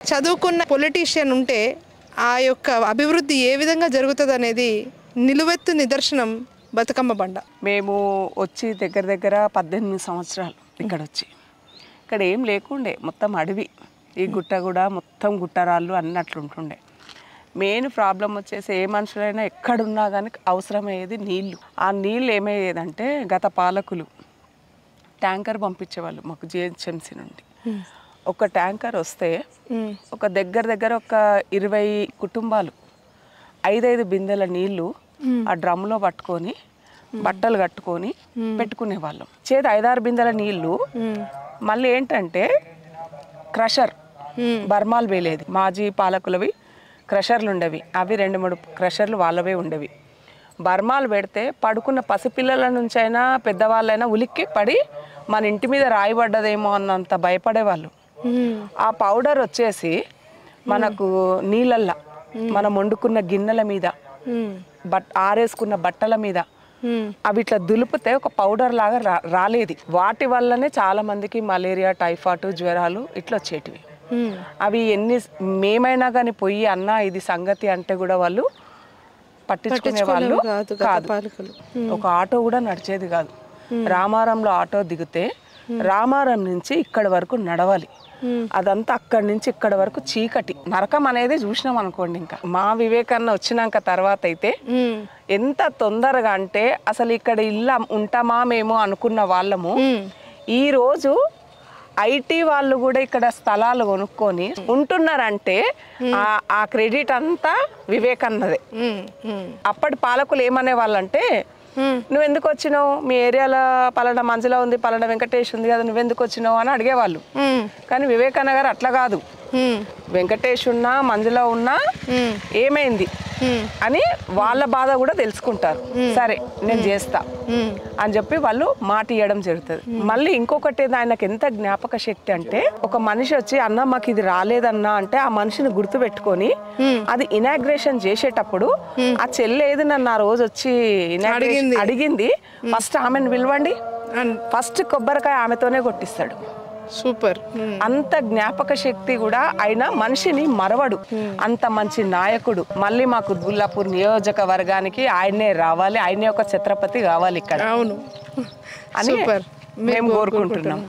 చదువుకున్న పొలిటీషియన్ ఉంటే ఆ యొక్క అభివృద్ధి ఏ విధంగా జరుగుతుంది అనేది నిలువెత్తు నిదర్శనం బతుకమ్మ బండ. మేము వచ్చి దగ్గర దగ్గర పద్దెనిమిది సంవత్సరాలు ఇక్కడ వచ్చి ఇక్కడ ఏం లేకుండే మొత్తం అడవి. ఈ గుట్ట కూడా మొత్తం గుట్టరాళ్ళు అన్నట్లు ఉంటుండే మెయిన్ ప్రాబ్లం వచ్చేసి ఏ మనుషులైనా ఎక్కడున్నా కానీ అవసరమయ్యేది నీళ్ళు ఆ నీళ్ళు ఏమయ్యేదంటే గత పాలకులు ట్యాంకర్ పంపించేవాళ్ళు మాకు జిహెచ్ఎంసీ నుండి. ఒక ట్యాంకర్ వస్తే ఒక దగ్గర దగ్గర ఒక ఇరవై కుటుంబాలు ఐదైదు బిందెల నీళ్ళు ఆ డ్రమ్లో పట్టుకొని బట్టలు కట్టుకొని పెట్టుకునే వాళ్ళం చేతి ఐదారు బిందెల నీళ్ళు. మళ్ళీ ఏంటంటే క్రషర్ బర్మాలు వేలేది. మాజీ పాలకులవి క్రషర్లు ఉండేవి అవి రెండు మూడు క్రషర్లు వాళ్ళవే ఉండేవి. బర్మాలు పెడితే పడుకున్న పసిపిల్లల నుంచైనా పెద్దవాళ్ళైనా ఉలిక్కి పడి మన ఇంటి మీద రాయబడ్డదేమో అన్నంత భయపడేవాళ్ళు. ఆ పౌడర్ వచ్చేసి మనకు నీళ్ళల్లా మనం వండుకున్న గిన్నెల మీద బట్ ఆరేసుకున్న బట్టల మీద అవి ఇట్లా దులిపితే ఒక పౌడర్ లాగా రా రాలేది. వాటి వల్లనే చాలా మందికి మలేరియా టైఫాయిడ్ జ్వరాలు ఇట్లా వచ్చేటివి. అవి ఎన్ని మేమైనా కానీ పోయి అన్న ఇది సంగతి అంటే కూడా వాళ్ళు పట్టించుకునే వాళ్ళు కాదు ఒక ఆటో కూడా నడిచేది కాదు. రామారంలో ఆటో దిగితే రామారం నుంచి ఇక్కడి వరకు నడవాలి. అదంతా అక్కడి నుంచి ఇక్కడ వరకు చీకటి. నరకం అనేది చూసినాం అనుకోండి ఇంకా. మా వివేకన్న వచ్చినాక తర్వాత అయితే ఎంత తొందరగా అంటే అసలు ఇక్కడ ఇల్లు ఉంటామా మేము అనుకున్న వాళ్ళము ఈ రోజు ఐటీ వాళ్ళు కూడా ఇక్కడ స్థలాలు కొనుక్కొని ఉంటున్నారంటే ఆ క్రెడిట్ అంతా వివేకన్నదే. అప్పటి పాలకులు ఏమనే వాళ్ళంటే నువ్వు ఎందుకు వచ్చినావు మీ ఏరియాలో పలానా మంజుల ఉంది పలానా వెంకటేష్ ఉంది కదా నువ్వు ఎందుకు వచ్చినావు అని అడిగేవాళ్ళు. కానీ వివేకానంద గారు అట్లా కాదు. వెంకటేష్ ఉన్నా మంజుల ఉన్నా ఏమైంది? అని వాళ్ళ బాధ కూడా తెలుసుకుంటారు. సరే నేను చేస్తా అని చెప్పి వాళ్ళు మాట ఇవ్వడం జరుగుతుంది. మళ్ళీ ఇంకొకటి ఆయనకు ఎంత జ్ఞాపక శక్తి అంటే ఒక మనిషి వచ్చి అన్న మాకు ఇది రాలేదన్నా అంటే ఆ మనిషిని గుర్తు పెట్టుకొని అది ఇనాగ్రేషన్ చేసేటప్పుడు ఆ చెల్లి ఏది నన్ను ఆ రోజు వచ్చి అడిగింది. ఫస్ట్ ఆమెను పిలవండి. ఫస్ట్ కొబ్బరికాయ ఆమెతోనే కొట్టిస్తాడు. సూపర్. అంత జ్ఞాపక శక్తి కూడా ఆయన మనిషిని మరవడు. అంత మంచి నాయకుడు. మళ్ళీ మా కుత్బుల్లాపూర్ నియోజకవర్గానికి ఆయనే రావాలి. ఆయనే ఒక ఛత్రపతి కావాలి ఇక్కడ. అవును. అని మేము కోరుకుంటున్నాం.